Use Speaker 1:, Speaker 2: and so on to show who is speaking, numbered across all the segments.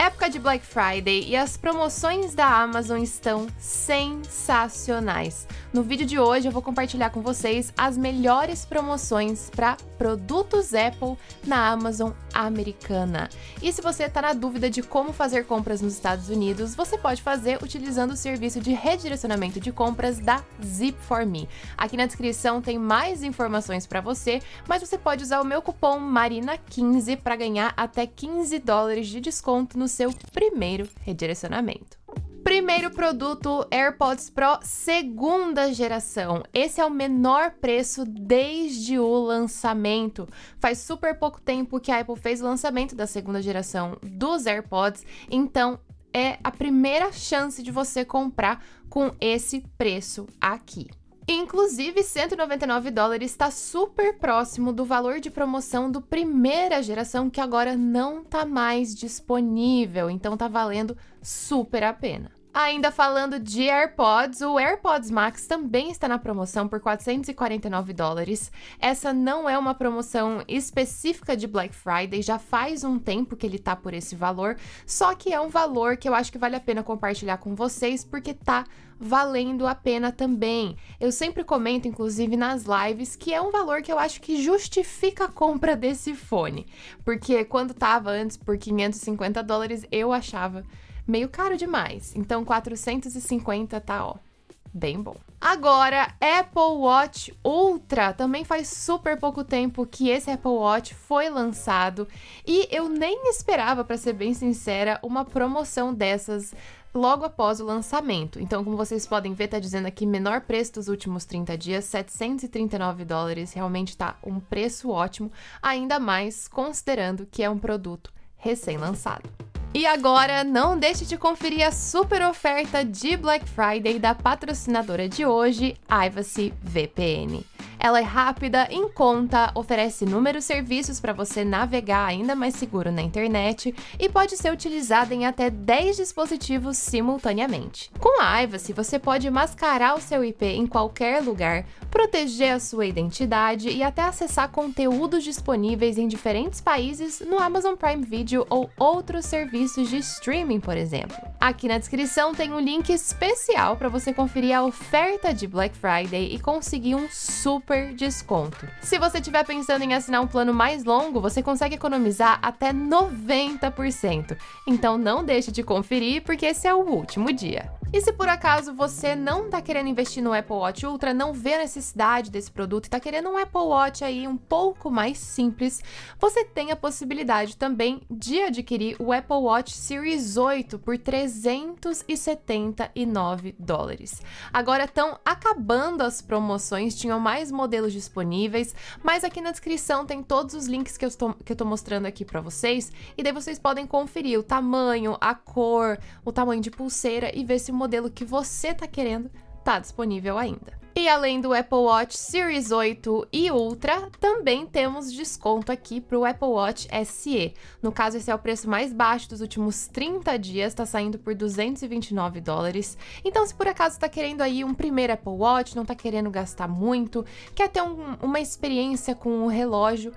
Speaker 1: Época de Black Friday e as promoções da Amazon estão sensacionais. No vídeo de hoje eu vou compartilhar com vocês as melhores promoções para produtos Apple na Amazon americana. E se você está na dúvida de como fazer compras nos Estados Unidos, você pode fazer utilizando o serviço de redirecionamento de compras da Zip4Me. Aqui na descrição tem mais informações para você, mas você pode usar o meu cupom MARINA15 para ganhar até 15 dólares de desconto no seu primeiro redirecionamento. Primeiro produto, AirPods Pro segunda geração. Esse é o menor preço desde o lançamento. Faz super pouco tempo que a Apple fez o lançamento da segunda geração dos AirPods, então é a primeira chance de você comprar com esse preço aqui. Inclusive, 199 dólares está super próximo do valor de promoção do primeira geração, que agora não está mais disponível, então tá valendo super a pena. Ainda falando de AirPods, o AirPods Max também está na promoção por 449 dólares. Essa não é uma promoção específica de Black Friday, já faz um tempo que ele tá por esse valor, só que é um valor que eu acho que vale a pena compartilhar com vocês porque tá valendo a pena também. Eu sempre comento, inclusive nas lives, que é um valor que eu acho que justifica a compra desse fone, porque quando tava antes por 550 dólares eu achava meio caro demais. Então 450 tá, ó, bem bom. Agora, Apple Watch Ultra. Também faz super pouco tempo que esse Apple Watch foi lançado e eu nem esperava, para ser bem sincera, uma promoção dessas logo após o lançamento. Então, como vocês podem ver, tá dizendo aqui menor preço dos últimos 30 dias, 739 dólares. Realmente tá um preço ótimo, ainda mais considerando que é um produto recém-lançado. E agora, não deixe de conferir a super oferta de Black Friday da patrocinadora de hoje, Ivacy VPN. Ela é rápida, em conta, oferece inúmeros serviços para você navegar ainda mais seguro na internet e pode ser utilizada em até 10 dispositivos simultaneamente. Com a Ivacy, você pode mascarar o seu IP em qualquer lugar, proteger a sua identidade e até acessar conteúdos disponíveis em diferentes países no Amazon Prime Video ou outros serviços de streaming, por exemplo. Aqui na descrição tem um link especial para você conferir a oferta de Black Friday e conseguir um super super desconto. Se você estiver pensando em assinar um plano mais longo, você consegue economizar até 90%. Então não deixe de conferir, porque esse é o último dia. E se por acaso você não está querendo investir no Apple Watch Ultra, não vê a necessidade desse produto e está querendo um Apple Watch aí um pouco mais simples, você tem a possibilidade também de adquirir o Apple Watch Series 8 por 379 dólares. Agora estão acabando as promoções, tinham mais modelos disponíveis, mas aqui na descrição tem todos os links que eu estou, que eu estou mostrando aqui para vocês, e daí vocês podem conferir o tamanho, a cor, o tamanho de pulseira e ver se o modelo que você está querendo está disponível ainda. E além do Apple Watch Series 8 e Ultra, também temos desconto aqui para o Apple Watch SE. No caso, esse é o preço mais baixo dos últimos 30 dias, está saindo por 229 dólares. Então, se por acaso está querendo aí um primeiro Apple Watch, não está querendo gastar muito, quer ter um, uma experiência com o relógio,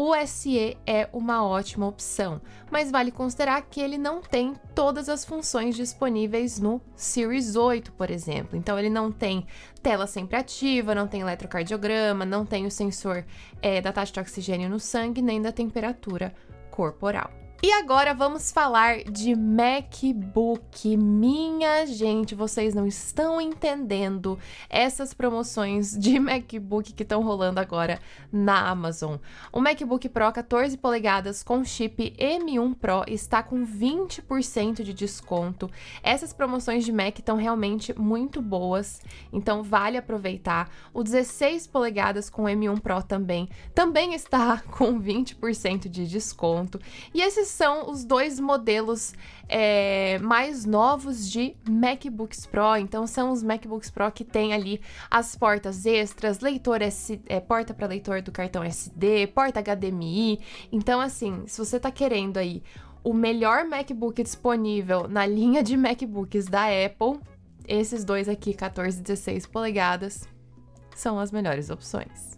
Speaker 1: o SE é uma ótima opção, mas vale considerar que ele não tem todas as funções disponíveis no Series 8, por exemplo. Então, ele não tem tela sempre ativa, não tem eletrocardiograma, não tem o sensor é, da taxa de oxigênio no sangue, nem da temperatura corporal. E agora vamos falar de MacBook. Minha gente, vocês não estão entendendo essas promoções de MacBook que estão rolando agora na Amazon. O MacBook Pro 14 polegadas com chip M1 Pro está com 20% de desconto. Essas promoções de Mac estão realmente muito boas, então vale aproveitar. O 16 polegadas com M1 Pro também também está com 20% de desconto. E esses são os dois modelos é, mais novos de MacBooks Pro. Então, são os MacBooks Pro que tem ali as portas extras, leitor S, é, porta para leitor do cartão SD, porta HDMI. Então, assim, se você está querendo aí o melhor MacBook disponível na linha de MacBooks da Apple, esses dois aqui, 14 e 16 polegadas, são as melhores opções.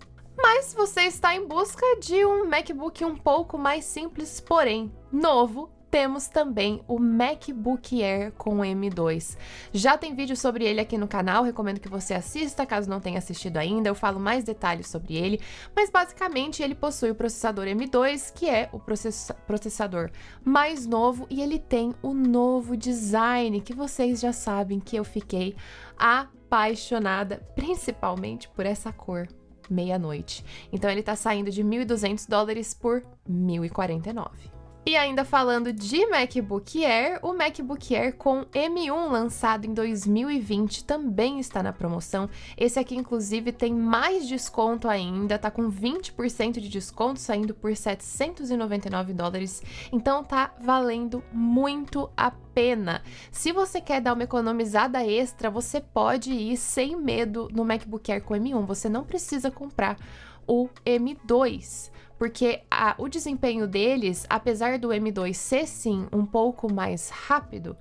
Speaker 1: Mas você está em busca de um MacBook um pouco mais simples, porém novo, temos também o MacBook Air com M2. Já tem vídeo sobre ele aqui no canal, recomendo que você assista, caso não tenha assistido ainda, eu falo mais detalhes sobre ele, mas basicamente ele possui o processador M2, que é o processador mais novo, e ele tem o novo design, que vocês já sabem que eu fiquei apaixonada, principalmente por essa cor meia-noite. Então ele tá saindo de 1.200 dólares por 1.049. E ainda falando de MacBook Air, o MacBook Air com M1 lançado em 2020 também está na promoção. Esse aqui, inclusive, tem mais desconto ainda, tá com 20% de desconto, saindo por 799 dólares. Então tá valendo muito a pena. Se você quer dar uma economizada extra, você pode ir sem medo no MacBook Air com M1. Você não precisa comprar o M2 porque a, o desempenho deles, apesar do M2 ser sim um pouco mais rápido,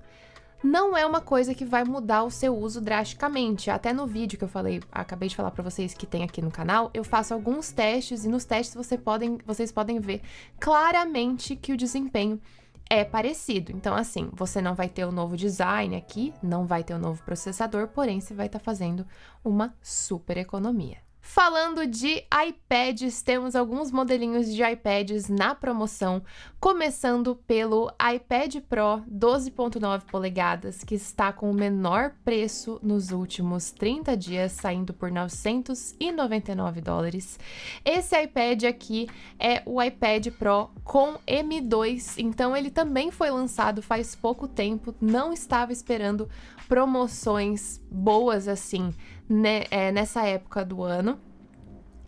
Speaker 1: não é uma coisa que vai mudar o seu uso drasticamente. Até no vídeo que eu falei, acabei de falar para vocês que tem aqui no canal, eu faço alguns testes e nos testes você podem, vocês podem ver claramente que o desempenho é parecido. Então, assim, você não vai ter o novo design aqui, não vai ter o novo processador, porém você vai estar tá fazendo uma super economia. Falando de iPads, temos alguns modelinhos de iPads na promoção, começando pelo iPad Pro 12.9 polegadas, que está com o menor preço nos últimos 30 dias, saindo por 999 dólares. Esse iPad aqui é o iPad Pro com M2, então ele também foi lançado faz pouco tempo, não estava esperando promoções boas assim né, é, nessa época do ano.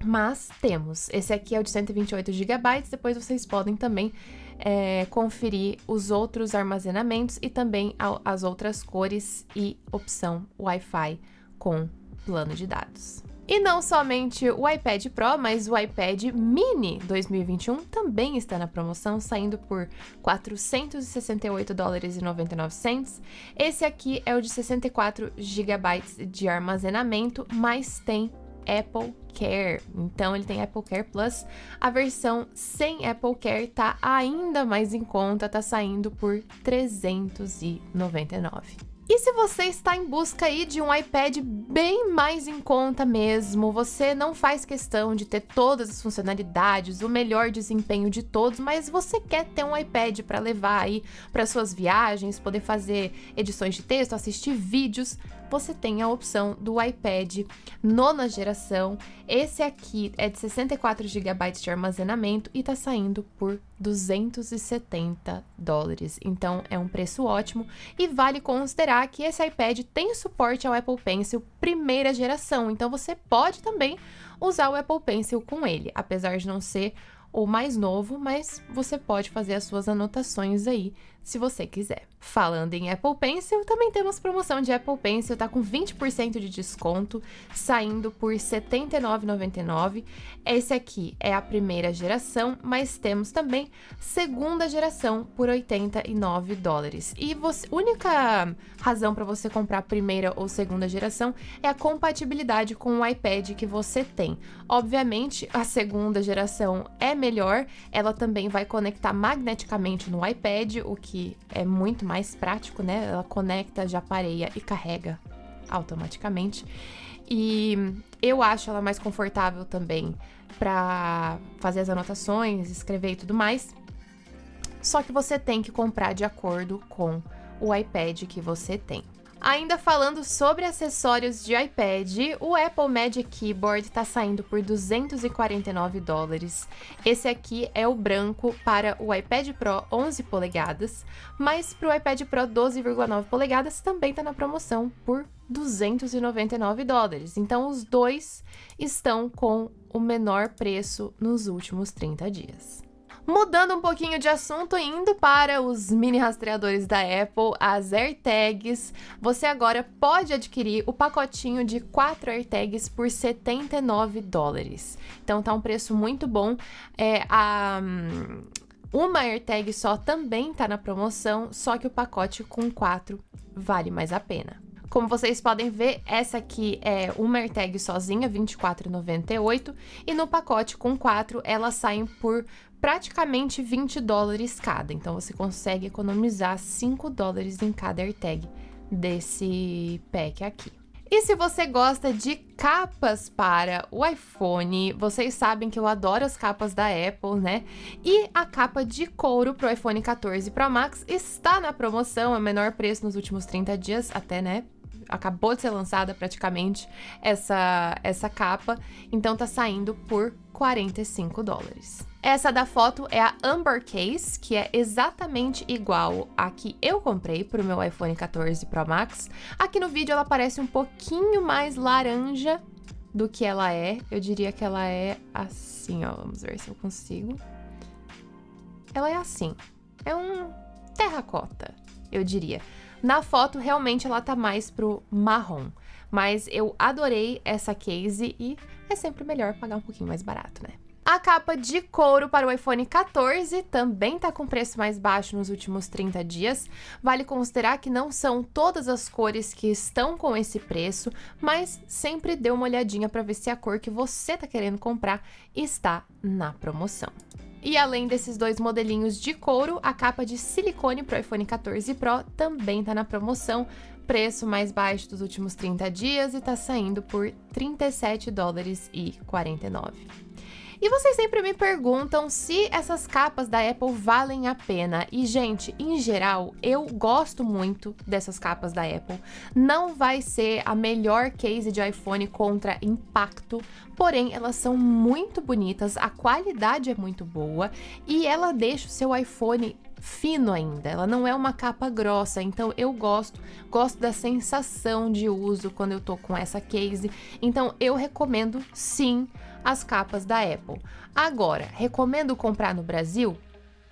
Speaker 1: Mas temos. Esse aqui é o de 128 GB, depois vocês podem também é, conferir os outros armazenamentos e também as outras cores e opção Wi-Fi com plano de dados. E não somente o iPad Pro, mas o iPad Mini 2021 também está na promoção, saindo por 468 dólares e 99 cents. Esse aqui é o de 64 GB de armazenamento, mas tem Apple Care. Então ele tem Apple Care Plus. A versão sem Apple Care tá ainda mais em conta, tá saindo por 399. E se você está em busca aí de um iPad bem mais em conta mesmo, você não faz questão de ter todas as funcionalidades, o melhor desempenho de todos, mas você quer ter um iPad para levar aí para suas viagens, poder fazer edições de texto, assistir vídeos, você tem a opção do iPad nona geração. Esse aqui é de 64 GB de armazenamento e está saindo por 270 dólares. Então é um preço ótimo e vale considerar que esse iPad tem suporte ao Apple Pencil primeira geração. Então você pode também usar o Apple Pencil com ele, apesar de não ser o mais novo, mas você pode fazer as suas anotações aí se você quiser. Falando em Apple Pencil, também temos promoção de Apple Pencil, tá com 20% de desconto, saindo por R$ 79,99. Esse aqui é a primeira geração, mas temos também segunda geração por 89 dólares. E você, única razão para você comprar primeira ou segunda geração é a compatibilidade com o iPad que você tem. Obviamente, a segunda geração é melhor, ela também vai conectar magneticamente no iPad, o que é muito mais prático, né? Ela conecta, já pareia e carrega automaticamente. E eu acho ela mais confortável também para fazer as anotações, escrever e tudo mais. Só que você tem que comprar de acordo com o iPad que você tem. Ainda falando sobre acessórios de iPad, o Apple Magic Keyboard está saindo por 249 dólares. Esse aqui é o branco para o iPad Pro 11 polegadas, mas para o iPad Pro 12,9 polegadas também está na promoção por 299 dólares. Então os dois estão com o menor preço nos últimos 30 dias. Mudando um pouquinho de assunto, indo para os mini rastreadores da Apple, as AirTags, você agora pode adquirir o pacotinho de 4 AirTags por 79 dólares. Então tá um preço muito bom. É, a, uma AirTag só também tá na promoção, só que o pacote com 4 vale mais a pena. Como vocês podem ver, essa aqui é uma AirTag sozinha, R$ 24,98, e no pacote com quatro elas saem por praticamente 20 dólares cada. Então você consegue economizar 5 dólares em cada AirTag desse pack aqui. E se você gosta de capas para o iPhone, vocês sabem que eu adoro as capas da Apple, né? E a capa de couro para o iPhone 14 Pro Max está na promoção, a menor preço nos últimos 30 dias, até, né? Acabou de ser lançada praticamente essa, essa capa, então tá saindo por 45 dólares. Essa da foto é a Amber Case, que é exatamente igual a que eu comprei para o meu iPhone 14 Pro Max. Aqui no vídeo ela parece um pouquinho mais laranja do que ela é. Eu diria que ela é assim, ó. Vamos ver se eu consigo. Ela é assim. É um terracota, eu diria. Na foto, realmente ela tá mais pro marrom. Mas eu adorei essa case e é sempre melhor pagar um pouquinho mais barato, né? A capa de couro para o iPhone 14 também está com preço mais baixo nos últimos 30 dias. Vale considerar que não são todas as cores que estão com esse preço, mas sempre dê uma olhadinha para ver se a cor que você está querendo comprar está na promoção. E além desses dois modelinhos de couro, a capa de silicone para o iPhone 14 Pro também está na promoção. Preço mais baixo dos últimos 30 dias e está saindo por 37 dólares e 49. E vocês sempre me perguntam se essas capas da Apple valem a pena. E, gente, em geral, eu gosto muito dessas capas da Apple. Não vai ser a melhor case de iPhone contra impacto, porém elas são muito bonitas, a qualidade é muito boa e ela deixa o seu iPhone fino ainda. Ela não é uma capa grossa, então eu gosto, gosto da sensação de uso quando eu tô com essa case. Então eu recomendo sim as capas da Apple. Agora, recomendo comprar no Brasil?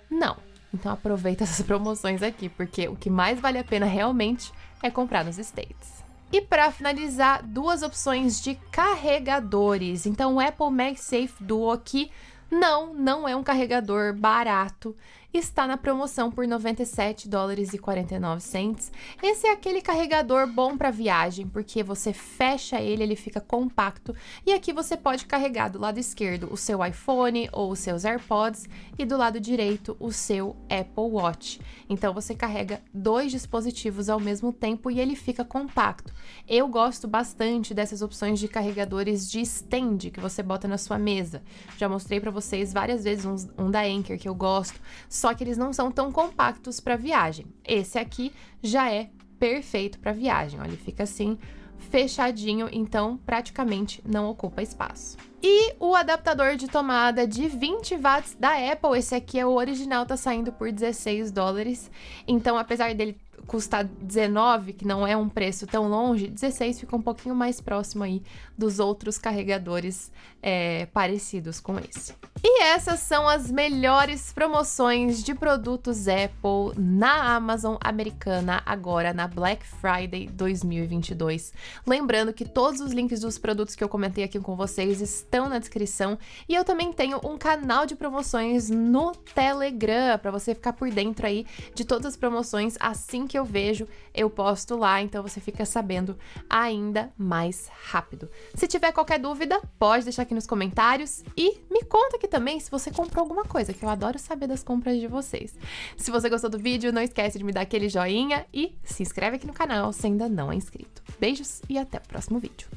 Speaker 1: Não. Então aproveita essas promoções aqui, porque o que mais vale a pena realmente é comprar nos States. E para finalizar, duas opções de carregadores. Então o Apple MagSafe Duo aqui não, não é um carregador barato está na promoção por 97 dólares e 49 cents. Esse é aquele carregador bom para viagem, porque você fecha ele, ele fica compacto e aqui você pode carregar do lado esquerdo o seu iPhone ou os seus AirPods e do lado direito o seu Apple Watch. Então você carrega dois dispositivos ao mesmo tempo e ele fica compacto. Eu gosto bastante dessas opções de carregadores de stand que você bota na sua mesa. Já mostrei para vocês várias vezes um, um da Anker que eu gosto só que eles não são tão compactos para viagem. Esse aqui já é perfeito para viagem, olha, ele fica assim fechadinho, então praticamente não ocupa espaço. E o adaptador de tomada de 20 watts da Apple, esse aqui é o original, tá saindo por 16 dólares. Então, apesar dele custar 19, que não é um preço tão longe, 16 fica um pouquinho mais próximo aí dos outros carregadores é, parecidos com esse. E essas são as melhores promoções de produtos Apple na Amazon americana agora na Black Friday 2022. Lembrando que todos os links dos produtos que eu comentei aqui com vocês estão na descrição e eu também tenho um canal de promoções no Telegram para você ficar por dentro aí de todas as promoções assim que eu vejo, eu posto lá, então você fica sabendo ainda mais rápido. Se tiver qualquer dúvida, pode deixar aqui nos comentários e me conta aqui também se você comprou alguma coisa, que eu adoro saber das compras de vocês. Se você gostou do vídeo, não esquece de me dar aquele joinha e se inscreve aqui no canal se ainda não é inscrito. Beijos e até o próximo vídeo.